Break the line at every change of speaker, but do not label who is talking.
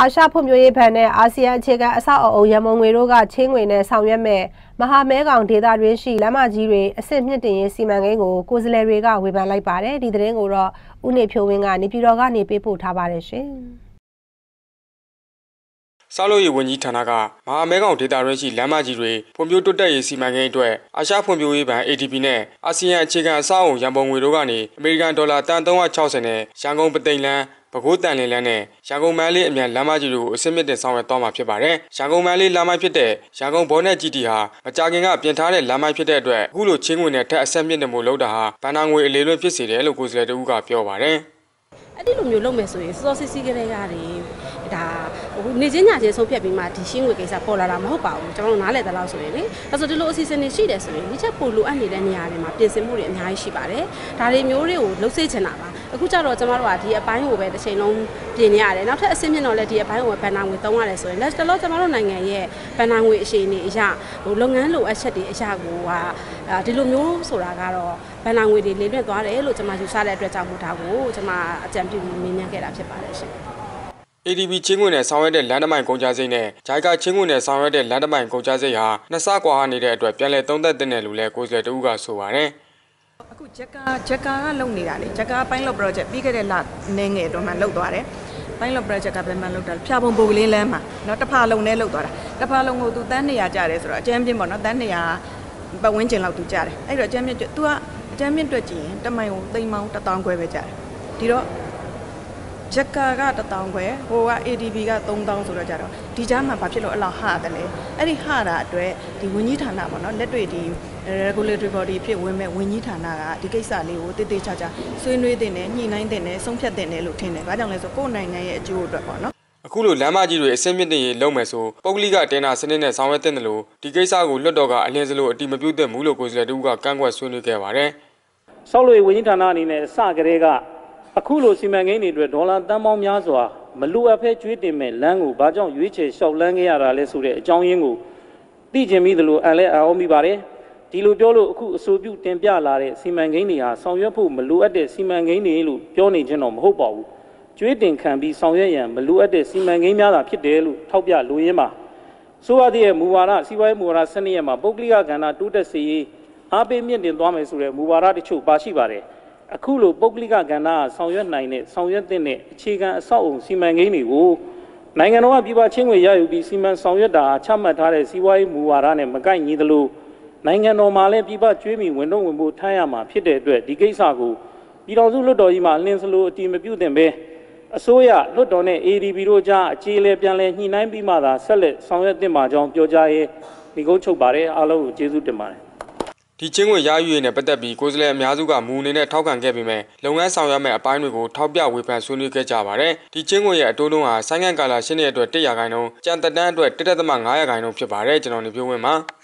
အာရှဖွံ့ဖြိုးရေးဘဏ်နဲ့အာဆီယံအခြေခံအဆောက်အအုံရမုံငွေတို့ကချင်းငွေနဲ့ဆောင်ရွက်မဲ့မဟာမဲကောင်ဒေသတွင်းရှိလမ်းမကြီးတွေအစစ်မြင့်တင်ရေးစီမံကိန်းကိုကိုယ်စားလှယ်တွေကဝေဖန်လိုက်ပါတယ်ဒီသတင်းကိုတော့ဦးနေဖြိုးဝင်းကနေပြည်တော်ကနေပေးပို့ထားပါတယ်ရှင်
ဆောက်လုပ်ရေးဝန်ကြီးဌာနကမဟာမဲကောင်ဒေတာရင်းရှိလမ်းမကြီးတွေဖွံ့ဖြိုးတိုးတက်ရေးစီမံကိန်းအတွက်အာရှဖွံ့ဖြိုးရေးဘဏ် ADB နဲ့အာဆီယံအခြေခံအဆောက်အုံရန်ပုံငွေတို့ကနေအမေရိကန်ဒေါ်လာတန်360နဲ့ရန်ကုန်ပသိမ်လန်း ပဲခူးတန်လင်းလန်းနဲ့ရန်ကုန်မန်းလေးအမြန်လမ်းမကြီးတို့ကိုအစစ်မြစ်တင်ဆောင်ရွက်သွားမှာဖြစ်ပါတယ်။ရန်ကုန်မန်းလေးလမ်းမဖြစ်တဲ့ရန်ကုန်ဘောနယ်ကြီးတီဟာမကြာခင်ကပြင်ထားတဲ့လမ်းမဖြစ်တဲ့အတွက်အခုလိုချင်းငွေနဲ့ထက်အဆက်မြင့်တင်မှုလုပ်တာဟာဘဏ္ဍာငွေအလေးလွတ်ဖြစ်စေတယ်လို့ကိုယ်စားလှယ်တဦးကပြောပါတယ်။
အဲ့ဒီလိုမျိုးလုပ်မယ်ဆိုရင်စောစစ်စီးကလေးရတယ်ဒါဟိုနေချင်းညချင်းဆုံးဖြတ်ပြီးမှဒီရှင်းငွေကိစ္စပေါ်လာတာမဟုတ်ပါဘူးကျွန်တော်တို့နားလည်သလောက်ဆိုရင်လေဒါဆိုဒီလိုအစီအစဉ်တွေရှိတယ်ဆိုရင်ဒီချက်ပိုလိုအပ်နေတဲ့နေရာတွေမှာပြင်ဆင်မှုတွေအများကြီးရှိပါတယ်ဒါတွေမျိုးတွေကိုလှုပ်စေချင်တာပါ အခုကျတော့ကျမတို့ကဒီအပိုင်းကိုပဲတစ်ချိန်လုံးပြင်နေရတယ်နောက်ထပ်အဆင့်မြင့်တော့လည်းဒီအပိုင်းကိုပဲဘဏ္ဍာငွေသုံးရတယ်ဆိုရင်လက်တလောကျမတို့နိုင်ငံရဲ့ဘဏ္ဍာငွေအရှိန်တွေအရာဟိုလုပ်ငန်းလိုအပ်ချက်တွေအရာကိုဟာဒီလိုမျိုးဆိုတာကတော့ဘဏ္ဍာငွေတွေလေလွင့်သွားတယ်လို့ကျမယူဆတဲ့အတွက်ကြောင့်မို့ဒါကိုကျမအကြံပြုပြီးမြင်မြန်ခဲ့တာဖြစ်ပါတယ်ရှင်
ADB ချင်းငွေနဲ့ဆောင်ရွက်တဲ့လမ်းတမိုင်ကုန်ကြစိတ်နဲ့ဂျိုက်ကချင်းငွေနဲ့ဆောင်ရွက်တဲ့လမ်းတမိုင်ကုန်ကြစိတ်ဟာနှစ်ဆကွာနေတဲ့အတွက်ပြန်လည်သုံးသပ်တဲ့လို့လည်းကိုယ်စားလှယ်တဦးကဆိုပါတယ်
အခုဂျက်ကာဂျက်ကာကလုပ်နေတာလေဂျက်ကာပိုင်းလော့ project ပြီးခဲ့တဲ့လနေငယ်တော့မှလုပ်သွားတယ်ပိုင်းလော့ project ကဘယ်မှလုပ်တာဖြာပုံပုံကလေးလမ်းမှာเนาะတစ်ဖာလုံးနဲ့လုပ်သွားတာတစ်ဖာလုံးကိုသူတန်း200ကျတယ်ဆိုတော့အကျန်းပြင်းပေါ့เนาะတန်း200ပတ်ဝန်းကျင်လောက်သူကျတယ်အဲ့တော့အကျန်းပြင်း तू ကအကျန်းပြင်းတွက်ကြည့်ရင်တမိုင်ကိုသိမ်းမောင်း1000ခွဲပဲကျတယ်ဒီတော့ ဂျက်ကာက1000ခွဲဟိုက ADB က3000ဆိုတော့ကြတော့ဒီကြားမှာဘာဖြစ်လို့အလောက်ဟတယ်လဲအဲ့ဒီဟတာအတွက်ဒီဝန်ကြီးဌာနပေါ့နော်လက်တွေ့ဒီ regulatory body ဖြစ်ဝင်မဲ့ဝန်ကြီးဌာနကဒီကိစ္စလေးကိုတည်တည်ချာချာဆွေးနွေးတင်တယ်ညှိနှိုင်းတင်တယ်ဆုံးဖြတ်တင်တယ်လို့ထင်တယ်။ဘာကြောင့်လဲဆိုကိုယ့်နိုင်ငံရဲ့အကျိုးအတွက်ပေါ့နော်။
အခုလိုလမ်းမကြီးတွေအစင်းမြင့်တင်ရေးလုပ်မယ်ဆိုပုဂ္ဂလိကတင်နာစနစ်နဲ့ဆောင်ရွက်တဲ့လို့ဒီကိစ္စကိုလွတ်တော်ကအလင်းစလို့အတိမပြုတ်တဲ့မူလို့ကိုယ်စားလှယ်တို့ကကန့်ကွက်ဆွေးနွေးခဲ့ပါတယ်။
ဆောက်လုပ်ရေးဝန်ကြီးဌာနအနေနဲ့အစကတည်းက အခုလိုစီမံကိန်းတွေအတွက်ဒေါ်လာတန်ပေါင်းများစွာမလူအပ်ဖဲကျွေးတင်မဲ့လမ်းကိုဘာကြောင့်ရွေးချယ်လျှောက်လန်းခဲ့ရတာလဲဆိုတဲ့အကြောင်းရင်းကိုသိကျင်ပြီးသလိုအန်လဲအောင်မိပါတယ်ဒီလိုပြောလို့အခုအဆိုပြုတင်ပြလာတဲ့စီမံကိန်းတွေဟာဆောင်ရွက်ဖို့မလိုအပ်တဲ့စီမံကိန်းတွေလို့ပြောနေခြင်းတော့မဟုတ်ပါဘူးကျွေးတင်ခံပြီးဆောင်ရွက်ရန်မလိုအပ်တဲ့စီမံကိန်းများသာဖြစ်တယ်လို့ထောက်ပြလိုရင်းပါဆိုရတဲ့မူဝါဒစီးပွားရေးမူဝါဒစနစ်ရဲ့မှာပုဂ္ဂလိကကဏ္ဍတိုးတက်စေရေးအားပေးမြင့်တင်သွားမယ်ဆိုတဲ့မူဝါဒတချို့ပါရှိပါတယ် အခုလိုပုဂ္ဂလိကကဏ္ဍဆောင်ရွက်နိုင်တဲ့ဆောင်ရွက်တဲ့အခြေခံအဆောက်အုံစီမံကိန်းတွေကိုနိုင်ငံတော်ကပြည်ပချင်းဝင်ရယူပြီးစီမံဆောင်ရွက်တာချမှတ်ထားတဲ့စီးပွားရေးမူဝါဒနဲ့မကိုက်ညီသလိုနိုင်ငံတော်မှာလည်းပြည်ပကျွေးမီဝင်တော့ဝင်ဖို့ထမ်းရမှာဖြစ်တဲ့အတွက်ဒီကိစ္စကိုပြည်တော်စုလွှတ်တော်ကြီးမှာအလင်းစလိုအတီမပြုတ်တင်ပဲအစိုးရလွှတ်တော်နဲ့ ADB တို့ကြားအခြေလဲပြန်လဲညှိနှိုင်းပြီးမှသာဆက်လက်ဆောင်ရွက်တင်ပါကြောင်းပြောကြားရဲဒီကုန်းချုပ်ပါတယ်အားလုံးကိုကျေးဇူးတင်ပါတယ်
ဒီချင်းဝင်ရယူရည်နဲ့ပတ်သက်ပြီးကိုယ်စားလှယ်အများစုကမူအနေနဲ့ထောက်ခံခဲ့ပေမဲ့လုပ်ငန်းဆောင်ရွက်မဲ့အပိုင်းတွေကိုထောက်ပြဝေဖန်ဆွေးနွေးခဲ့ကြပါတယ်။ဒီချင်းဝင်ရဲ့အတိုးလုံးဟာဆိုင်းငံကာလာရှင်းတဲ့အတွက်100ခိုင်နှုန်း၊ကြံတက်တန်းအတွက်1.5ရာခိုင်နှုန်းဖြစ်ပါတယ်ကျွန်တော်နေပြောဝင်ပါ။